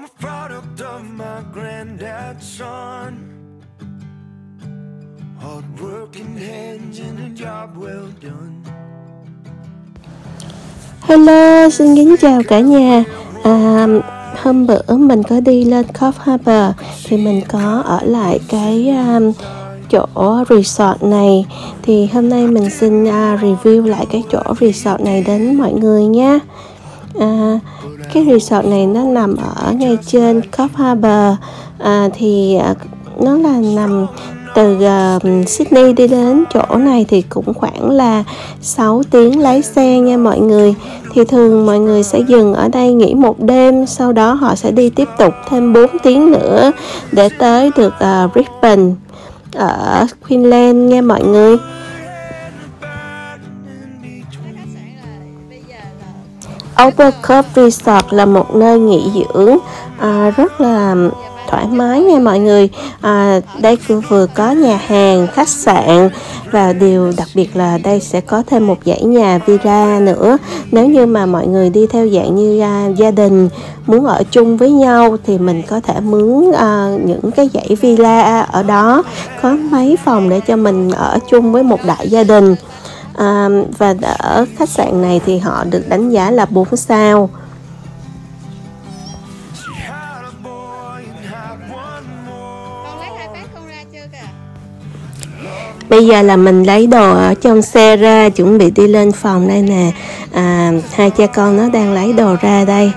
I'm a product of my granddad's son. Hard working hands and a job well done. Hello, xin kính chào cả nhà. À, hôm bữa mình có đi lên Cove Harbor thì mình có ở lại cái um, chỗ resort này thì hôm nay mình xin uh, review lại cái chỗ resort này đến mọi người nha. À, cái resort này nó nằm ở ngay trên Cove Harbor à, thì à, nó là nằm từ uh, Sydney đi đến chỗ này thì cũng khoảng là 6 tiếng lái xe nha mọi người. Thì thường mọi người sẽ dừng ở đây nghỉ một đêm sau đó họ sẽ đi tiếp tục thêm 4 tiếng nữa để tới được uh, Brisbane ở Queensland nha mọi người. Overcup Resort là một nơi nghỉ dưỡng à, rất là thoải mái nha mọi người. À, đây cũng vừa có nhà hàng khách sạn và điều đặc biệt là đây sẽ có thêm một dãy nhà villa nữa. Nếu như mà mọi người đi theo dạng như à, gia đình muốn ở chung với nhau thì mình có thể mướn à, những cái dãy villa ở đó có mấy phòng để cho mình ở chung với một đại gia đình à, và ở khách sạn này thì họ được đánh giá là 4 sao. Bây giờ là mình lấy đồ ở trong xe ra chuẩn bị đi lên phòng đây nè. À, Hai cha con nó đang lấy đồ ra đây.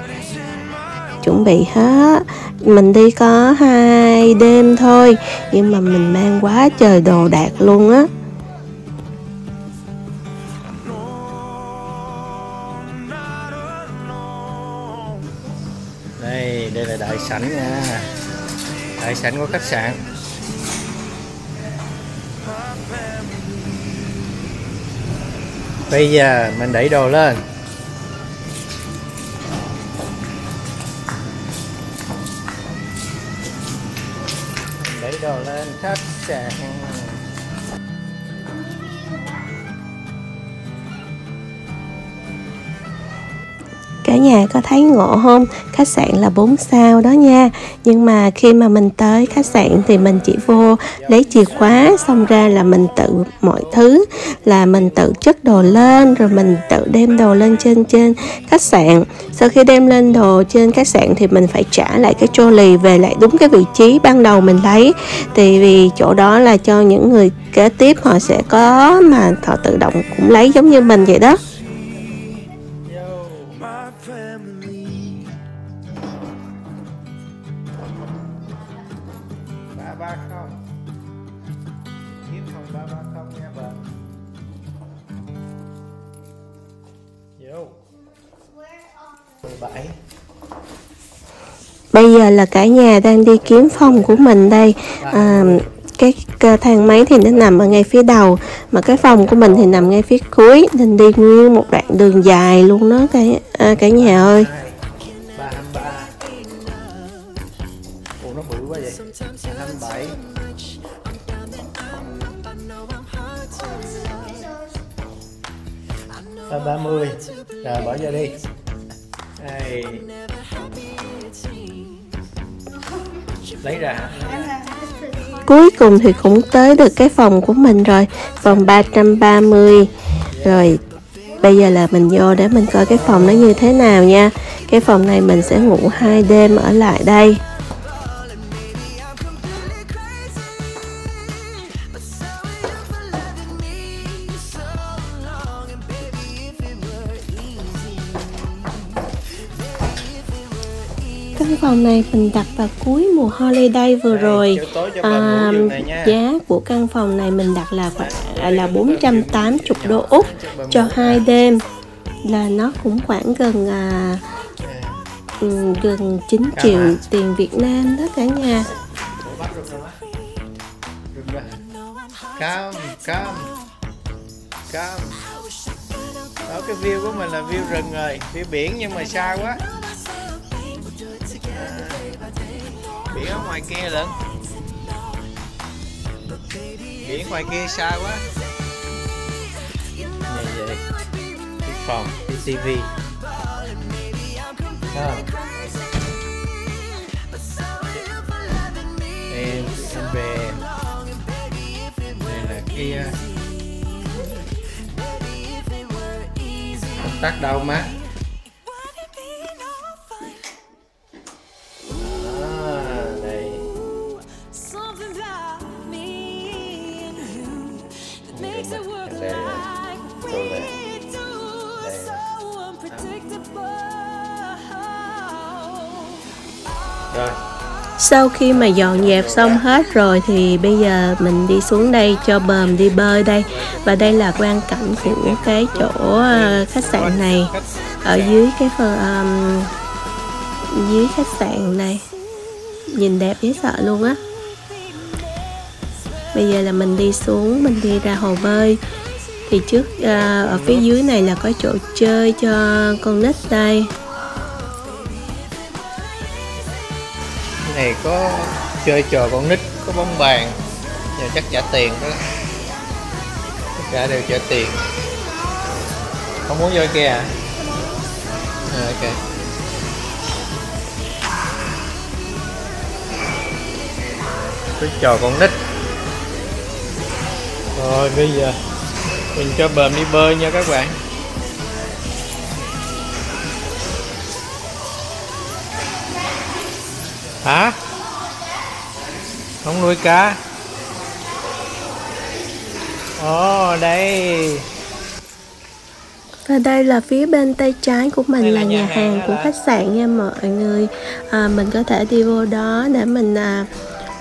Chuẩn bị hết. Mình đi có hai đêm thôi Nhưng mà mình mang quá trời đồ đạc luôn á. Đây đây là đại sảnh nha. Đại sảnh của khách sạn. Bây giờ mình đẩy đồ lên. Đẩy đồ lên khách sạn. Có thấy ngộ không? Khách sạn là 4 sao đó nha. Nhưng mà khi mà mình tới khách sạn thì mình chỉ vô lấy chìa khóa, Xong ra là mình tự mọi thứ, Là mình tự chất đồ lên, Rồi mình tự đem đồ lên trên trên khách sạn. Sau khi đem lên đồ trên khách sạn Thì mình phải trả lại cái trolley về lại đúng cái vị trí ban đầu mình lấy. Thì vì chỗ đó là cho những người kế tiếp họ sẽ có mà họ tự động cũng lấy giống như mình vậy đó. 330 kiếm hồng 330 nha vợ vô. 17 Bây giờ là cả nhà đang đi kiếm phòng của mình đây. À, cái thang máy thì nó nằm ở ngay phía đầu mà cái phòng của mình thì nằm ngay phía cuối. Nên đi nguyên một đoạn đường dài luôn đó cả à, cả nhà ơi nó bự quá vậy. Hai mươi bảy. Ba ba mươi. Rồi, bỏ vô đi. Đây lấy ra. Cuối cùng thì cũng tới được cái phòng của mình rồi. Phòng 330 rồi, bây giờ là mình vô để mình coi cái phòng nó như thế nào nha. Cái phòng này mình sẽ ngủ hai đêm ở lại đây. Căn này mình đặt vào cuối mùa holiday vừa rồi à, giá của căn phòng này mình đặt là khoảng à, là 480 đô Úc cho hai đêm là nó cũng khoảng gần à, ừ, gần 9 Cao triệu tiền Việt Nam đó cả nhà. Come, come, come. Đó cái view của mình là view rừng rồi, view biển nhưng mà xa quá. biển ở ngoài kia lận. Biển ngoài kia xa quá. Nhà vậy. Phòng tv à. em em về. Đây là kia tắt đâu má rồi Sau khi mà dọn dẹp xong hết rồi thì bây giờ mình đi xuống đây cho bờm đi bơi đây. Và đây là quang cảnh của cái chỗ ờ, khách sạn này. Ở dưới cái phần um, dưới khách sạn này. Nhìn đẹp dễ sợ luôn á. Bây giờ là mình đi xuống mình đi ra hồ bơi. Thì trước uh, ở phía dưới này là có chỗ chơi cho con nít đây. Này có chơi trò con nít có bóng bàn giờ chắc trả tiền đó. Tất cả đều trả tiền. Không muốn vô kia à, à ok. Cái trò con nít. Rồi bây giờ mình cho bờm đi bơi nha các bạn. Hả? Không nuôi cá. Ồ đây. Và đây là phía bên tay trái của mình Đây là là nhà hàng hàng của khách sạn nha mọi người. À, Mình có thể đi vô đó để mình à,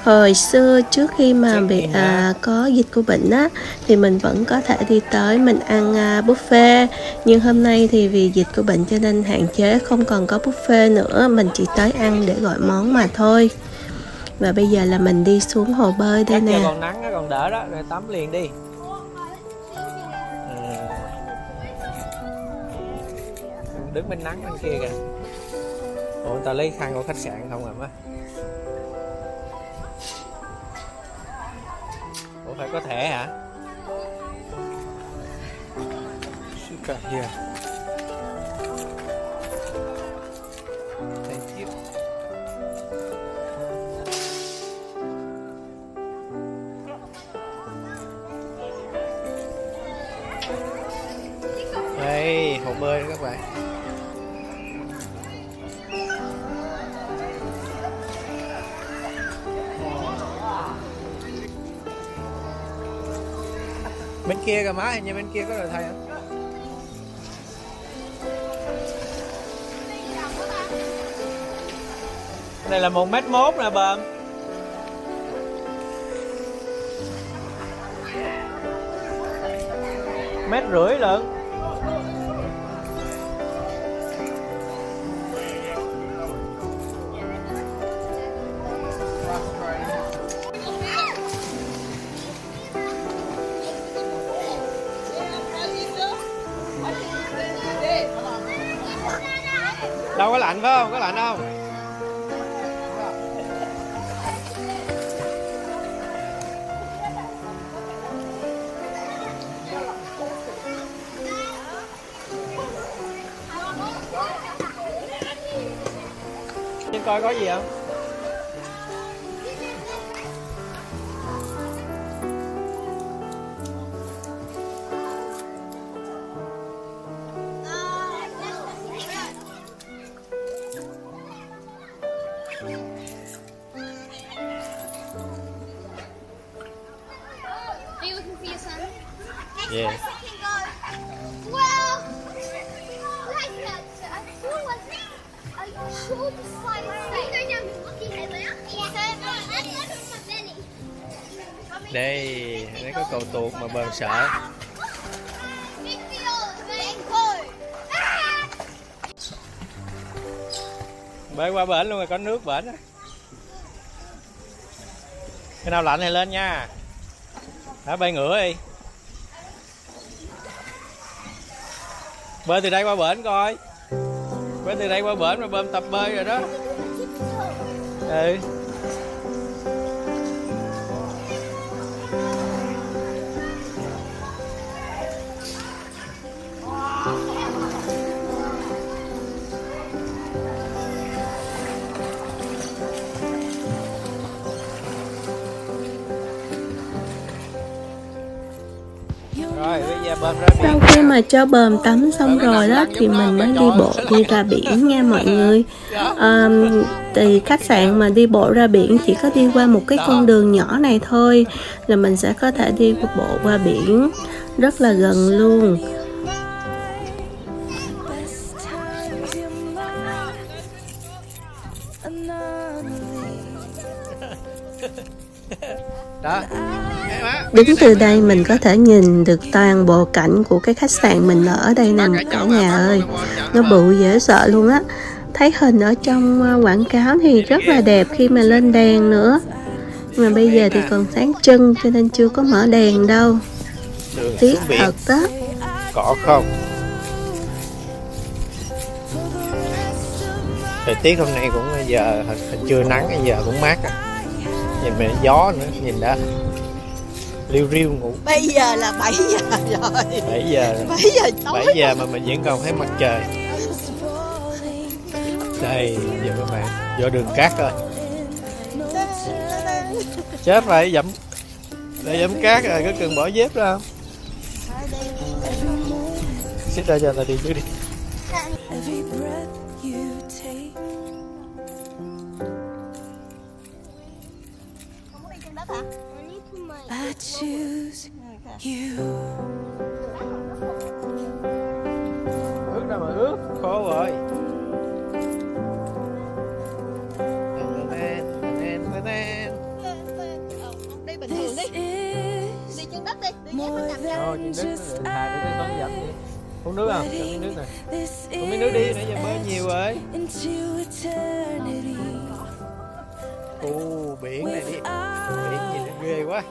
Hồi xưa trước khi mà bị à, có dịch của bệnh á Thì mình vẫn có thể đi tới mình ăn à, buffet. Nhưng hôm nay thì vì dịch của bệnh cho nên hạn chế không còn có buffet nữa. Mình chỉ tới ăn để gọi món mà thôi. Và bây giờ là mình đi xuống hồ bơi đây nè. còn nắng á, còn đỡ đó. Rồi tắm liền đi. Ừ. đứng bên nắng bên kia kìa. Ủa người ta lấy khăn của khách sạn không à má ủa phải có thẻ hả? Sugar here Thank you. đây hồ bơi đó các bạn kia kìa má hình như bên kia có đồ thầy không? Đây là một mét mốt nè, bơm. Mét rưỡi lận. Đâu có lạnh phải không? Có lạnh không? Nhìn coi có gì không? Are you looking for your son? Yeah. Can go. Well, like that. I sure let's look at my Benny. đây đây có cầu tuột mà bờm sợ bơi qua bển luôn rồi, có nước bển á. Cái nào lạnh thì lên nha. Đã bơi ngửa đi. Bơi từ đây qua bển coi. Bơi từ đây qua bển rồi bơm tập bơi rồi đó. Ừ. sau khi mà cho bờm tắm xong rồi đó thì mình mới đi bộ đi ra biển nha mọi người. À, thì khách sạn mà đi bộ ra biển chỉ có đi qua một cái con đường nhỏ này thôi là mình sẽ có thể đi bộ qua biển rất là gần luôn. Đứng từ đây mình có thể nhìn được toàn bộ cảnh của cái khách sạn mình ở đây nè cả nhà ơi. nó bự dễ sợ luôn á. Thấy hình ở trong ờ, quảng cáo thì rất là đẹp khi mà lên đèn nữa. Nhưng mà bây giờ thì còn sáng trưng cho nên chưa có mở đèn đâu. Tiếc thật đó cỏ không? Thời tiết hôm nay cũng bây giờ hình, chưa nắng giờ cũng mát à. Nhìn về gió nữa nhìn đó liêu riêu ngủ. Bây giờ là 7 giờ rồi. 7 giờ. Rồi 7 giờ tối. 7 giờ mà mình vẫn còn thấy mặt trời. Đây giờ các bạn vô đường cát rồi. Chết rồi dẫm để dẫm cát rồi có cần bỏ dép ra không? Xích ra cho ta đi trước đi eternity. ồ biển này đi. Biển nhìn nó ghê quá.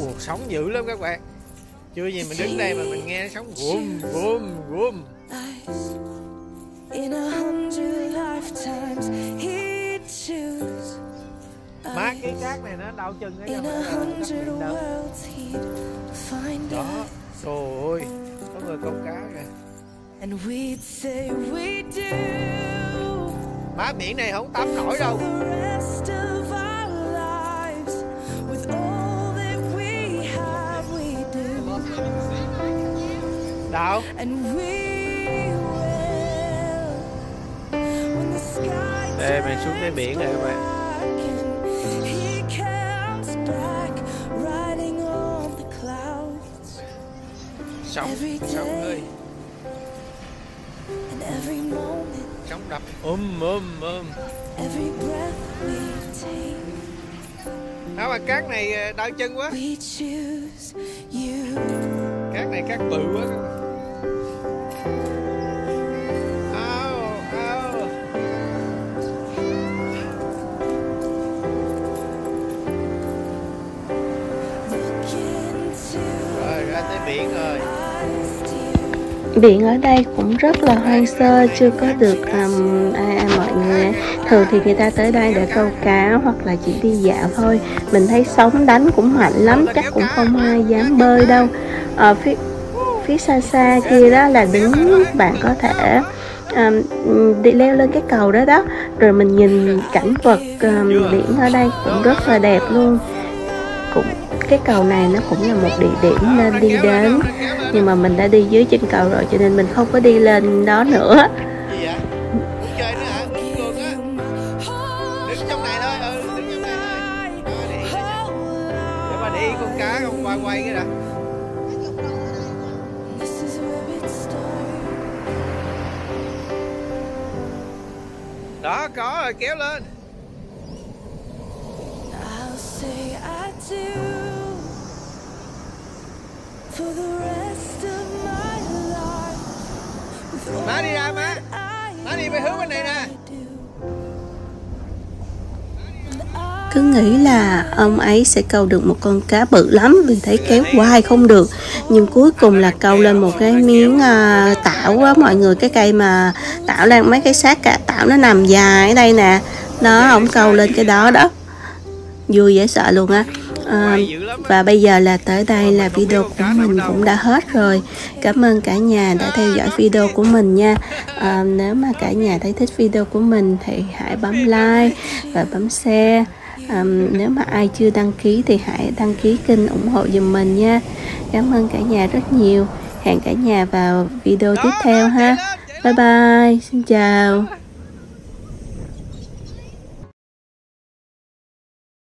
ồ sóng dữ lắm các bạn. Chưa gì mình đứng đây mà mình nghe nó sóng gùm gùm gùm in a hundred lifetimes he'd choose. Má cái cát này nó đau chân ấy đó. trời ơi có người câu cá kìa. And we'd say we do. Má biển này không tắm nổi đâu. sky đây mình xuống tới biển rồi các bạn sóng sóng ơi. and every moment. Sóng đập every breath we take. Đó mà cát này ờ, đau chân quá. Cát này cát bự quá. Biển rồi biển ở đây cũng rất là hoang sơ chưa có được um, à, à, mọi người. Thường thì người ta tới đây để câu cá hoặc là chỉ đi dạo thôi. Mình thấy sóng đánh cũng mạnh lắm chắc cũng không ai dám bơi đâu. Ở phía phía xa xa kia đó là đứng bạn có thể um, đi leo lên cái cầu đó đó. Rồi mình nhìn cảnh vật um, biển ở đây cũng rất là đẹp luôn cũng, cái cầu này nó cũng là một địa điểm nên đi đến. Nhưng mà mình đã đi dưới chân cầu rồi cho nên mình không có đi lên đó nữa. Chơi nữa hả đứng trong này thôi để đi con cá quay quay cái đã đó, có rồi, kéo lên. I do for the rest of my life. Má đi ra má. má đi về hướng bên này nè. Cứ nghĩ là ông ấy sẽ câu được một con cá bự lắm. Vì thấy kéo hoài không được. Nhưng cuối cùng là câu lên một cái miếng à, tảo á. Mọi người cái cây mà tảo đang mấy cái xác cả tảo nó nằm dài ở đây nè. Đó ông câu lên cái đó đó vui dễ sợ luôn á. À, và bây giờ là tới đây là video của mình cũng đã hết rồi. Cảm ơn cả nhà đã theo dõi video của mình nha. À, nếu mà cả nhà thấy thích video của mình thì hãy bấm like và bấm share. À, nếu mà ai chưa đăng ký thì hãy đăng ký kênh ủng hộ giùm mình nha. Cảm ơn cả nhà rất nhiều. Hẹn cả nhà vào video tiếp theo ha. bye bye xin chào